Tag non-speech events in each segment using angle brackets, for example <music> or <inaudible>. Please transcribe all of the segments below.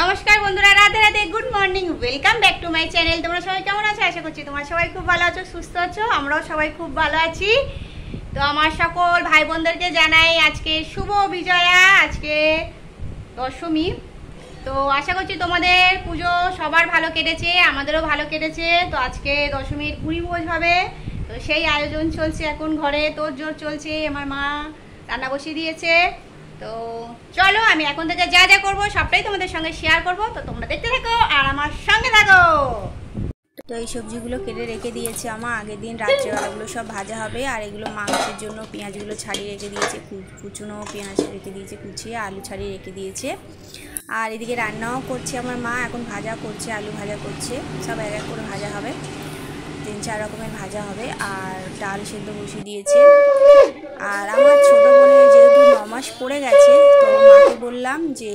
নমস্কার বন্ধুরা, Radhe Radhe good morning welcome back to my channel তোমরা সবাই কেমন আছো? আশা করছি তোমরা সবাই খুব ভালো আছো, সুস্থ আছো, আমরাও সবাই খুব ভালো আছি। তো আমার সকল ভাই বোনদেরকে জানাই আজকে শুভ বিজয়া, আজকে দশমী। তো আশা করছি তোমাদের পুজো সবার ভালো কেটেছে, আমাদেরও ভালো কেটেছে। তো আজকে দশমীর কুড়ি ভোজ হবে। তো সেই আয়োজন চলছে এখন ঘরে তোর জোর চলছে। আমার মা রান্না বসিয়ে দিয়েছে। তো চলো, আমি এখন থেকে যা যা করব, সবটাই তোমাদের সঙ্গে শেয়ার করব। তো তোমরা দেখতে থাকো আর আমার সঙ্গে থাকো। তো এই সবজিগুলো কেটে রেখে দিয়েছে আমার আগের দিন রাত্রেবেলাগুলো সব ভাজা হবে, আর এগুলো মাংসের জন্য পেঁয়াজগুলো ছাড়িয়ে রেখে দিয়েছে। কুচুনো পেঁয়াজ রেখে দিয়েছে, কুচিয়ে আলু ছাড়িয়ে রেখে দিয়েছে। আর এদিকে রান্নাও করছে আমার মা, এখন ভাজা করছে, আলু ভাজা করছে। সব এক এক করে ভাজা হবে। তিন চার রকমের ভাজা হবে, আর ডাল সেদ্ধ বসিয়ে দিয়েছে। আর আমার ছোটো বোনের যেহেতু ন মাস পড়ে গেছে, তো মাকে বললাম যে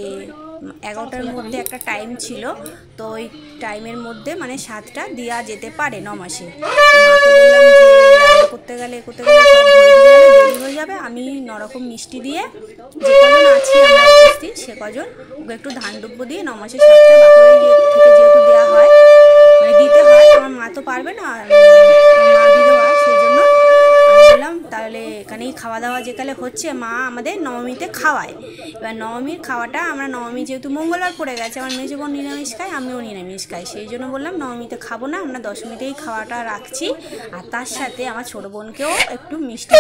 এগারোটার মধ্যে একটা টাইম ছিল, তো ওই টাইমের মধ্যে মানে সাতটা দেওয়া যেতে পারে ন মাসে। মাকে বললাম যে করতে গেলে করতে গেলে সব দেরি হয়ে যাবে, আমি নরকম মিষ্টি দিয়ে যে কজন আছি আমরা উপস্থিত, সে কজন, ওকে একটু ধান দুব্য দিয়ে ন মাসে সাতটা থেকে যেহেতু দেওয়া হয় মানে দিতে হয়, আমার মা তো পারবে না আর মা বিধবা সেই জন্য আমি বললাম তাহলে এখানেই খাওয়া দাওয়া যেকালে হচ্ছে, মা আমাদের নবমীতে খাওয়ায়। এবার নবমীর খাওয়াটা আমরা, নবমী যেহেতু মঙ্গলবার পড়ে গেছে, আমার মেজো বোন নিরামিষ খায়, আমিও নিরামিষ খাই। সেই জন্য বললাম, নবমীতে খাব না, আমরা দশমীতেই খাওয়াটা রাখছি। আর তার সাথে আমার ছোটো বোনকেও একটু মিষ্টি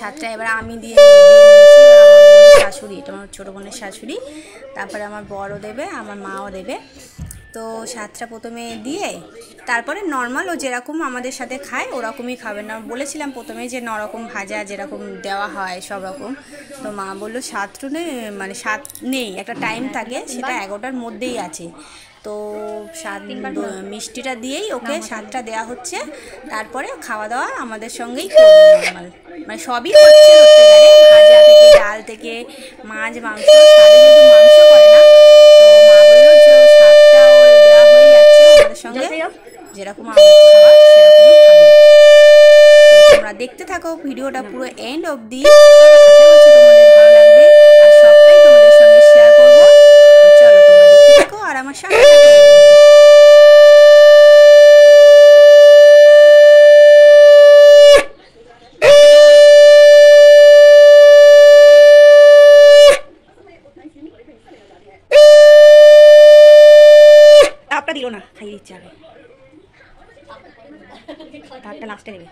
সাতটা এবার আমি দিয়ে দিয়ে শাশুড়ি এটা আমার ছোটো বোনের শাশুড়ি। তারপরে আমার বড়ও দেবে আমার মাও দেবে। তো সাতটা প্রথমে দিয়ে তারপরে নর্মাল ও যেরকম আমাদের সাথে খায় ওরকমই খাবে না। বলেছিলাম প্রথমে যে নরকম ভাজা যেরকম দেওয়া হয় সব রকম। তো মা বলল সাতটা নেই মানে সাত নেই একটা টাইম থাকে সেটা এগারোটার মধ্যেই আছে। তো সাত মিষ্টিটা দিয়েই ওকে সাতটা দেওয়া হচ্ছে। তারপরে খাওয়া দাওয়া আমাদের সঙ্গেই নর্মাল মানে সবই হচ্ছে ধরতে গেলে। ভাজা থেকে ডাল থেকে মাছ মাংস সাথে যদি মাংস করে না তো মা বলল যে সাতটা ওর দেওয়া হয়ে যাচ্ছে আমাদের সঙ্গে যেরকম খাবার সেরকমই খাবে। তো তোমরা দেখতে থাকো ভিডিওটা পুরো এন্ড অবধি। আপটা দিল না খাইয়ে দিচ্ছে আগে তারটা লাস্টে দেবে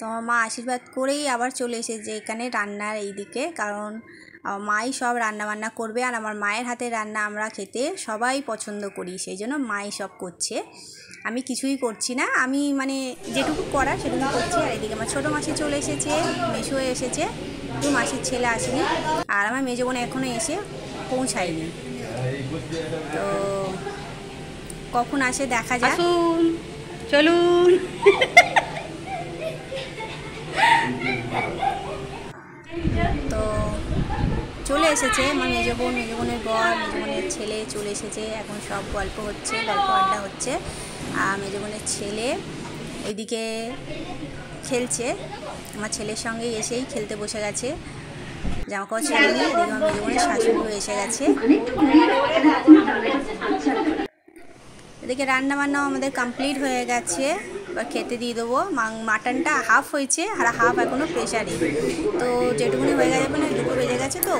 তো আমার মা আশীর্বাদ করেই আবার চলে এসেছে এখানে রান্নার এই দিকে কারণ আমার মাই সব রান্না বান্না করবে আর আমার মায়ের হাতে রান্না আমরা খেতে সবাই পছন্দ করি, সেই জন্য মাই সব করছে। আমি কিছুই করছি না, আমি মানে যেটুকু করার সেটুকু করছি। আর এদিকে আমার ছোটো মাসি চলে এসেছে, মেশো এসেছে, দু মাসির ছেলে আসেনি আর আমার মেজো বোন এখনও এসে পৌঁছায়নি। তো কখন আসে দেখা আসুন, চলুন <laughs> তো চলে এসেছে, আমার মেজো বোন, মেজো বোনের বর, মেজো বোনের ছেলে চলে এসেছে। এখন সব গল্প হচ্ছে, গল্প আড্ডা হচ্ছে। আর মেজো বোনের ছেলে ওইদিকে খেলছে। আমার ছেলের সঙ্গে এসেই খেলতে বসে গেছে। জামা কাপড় ছেড়ে নিয়ে এদিকে আমার মেজো বোনের শাশুড়িও এসে গেছে। এদিকে রান্না বান্নাও আমাদের কমপ্লিট হয়ে গেছে। এবার খেতে দিয়ে দেবো। মাটনটা হাফ হয়েছে আর হাফ এখনও প্রেশারে তো যেটুকুনি হয়ে গেছে মানে দুটো বেজে গেছে তো।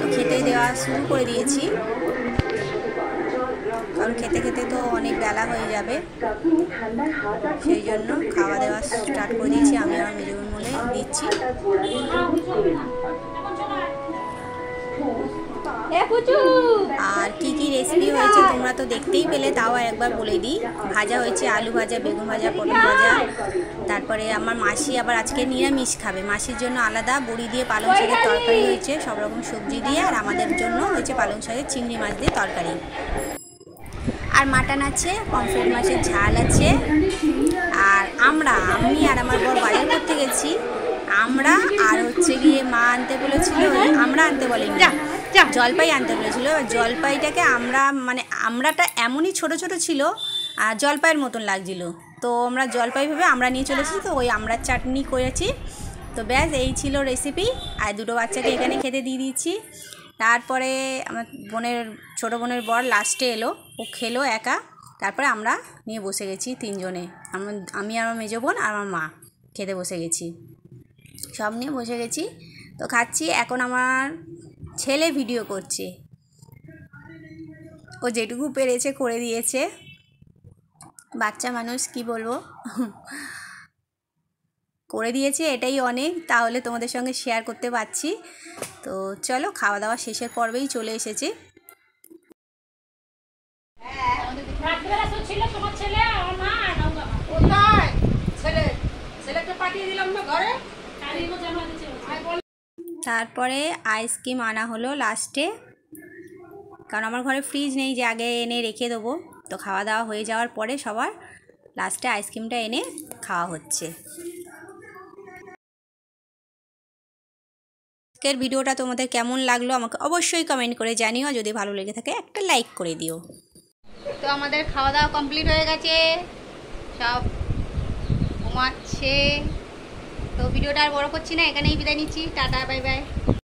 তো খেতে দেওয়া শুরু করে দিয়েছি। কারণ খেতে খেতে তো অনেক বেলা হয়ে যাবে। সেই জন্য খাওয়া দাওয়া স্টার্ট করে দিয়েছি। আমি আমার মেজগুন মনে দিচ্ছি। আর কি কি রেসিপি হয়েছে তোমরা তো দেখতেই পেলে তাও একবার বলে দিই। ভাজা হয়েছে আলু ভাজা বেগুন ভাজা পটল ভাজা। তারপরে আমার মাসি আবার আজকে নিরামিষ খাবে। মাসির জন্য আলাদা বড়ি দিয়ে পালং শাকের তরকারি হয়েছে সব রকম সবজি দিয়ে আর আমাদের জন্য হয়েছে পালং শাকের চিংড়ি মাছ দিয়ে তরকারি। আর মাটন আছে পমফ্রেট মাছের ঝাল আছে। আর আমরা আমি আর আমার বর বাজার করতে গেছি। আমরা আর হচ্ছে গিয়ে মা আনতে বলেছিল আমরা আনতে বলেনি। জলপাই আনতে বলেছিল এবার জলপাইটাকে আমরা মানে আমরাটা এমনই ছোট ছোট ছিল, আর জলপাইয়ের মতন লাগছিল। তো আমরা জলপাই ভেবে আমরা নিয়ে চলে এসেছি তো ওই আমরা চাটনি করেছি। তো ব্যাস, এই ছিল রেসিপি আর দুটো বাচ্চাকে এখানে খেতে দিয়ে দিয়েছি তারপরে আমার বোনের, ছোটো বোনের বর লাস্টে এলো। ও খেলো একা। তারপরে আমরা নিয়ে বসে গেছি তিনজনে। আমি আমার মেজো বোন আর আমার মা খেতে বসে গেছি। সব নিয়ে বসে গেছি। তো খাচ্ছি। এখন আমার ছেলে ভিডিও করছে। ও যেটুকু পেরেছে করে দিয়েছে। বাচ্চা মানুষ, কি বলব? করে দিয়েছে, এটাই অনেক। তাহলে তোমাদের সঙ্গে শেয়ার করতে পারছি। তো চলো, খাওয়া দাওয়া শেষের পর্বেই চলে এসেছি রাত্রিবেলা তো ছিল তোমার ছেলে আমার মা আর বাবা কোথায় ছেলে ছেলেকে পাঠিয়ে দিলাম না ঘরে কালী মতো জামা দিচ্ছে তারপরে আইসক্রিম আনা হলো লাস্টে। কারণ আমার ঘরে ফ্রিজ নেই যে আগে এনে রেখে দেবো। তো খাওয়া দাওয়া হয়ে যাওয়ার পরে সবার লাস্টে আইসক্রিমটা এনে খাওয়া হচ্ছে। আজকের ভিডিওটা তোমাদের কেমন লাগল আমাকে অবশ্যই কমেন্ট করে জানিও। যদি ভালো লেগে থাকে একটা লাইক করে দিও। তো আমাদের খাওয়া দাওয়া কমপ্লিট হয়ে গেছে। সব ঘুমাচ্ছে। তো ভিডিওটা আর বড় করছি না এখানেই বিদায় নিচ্ছি টাটা বাই বাই।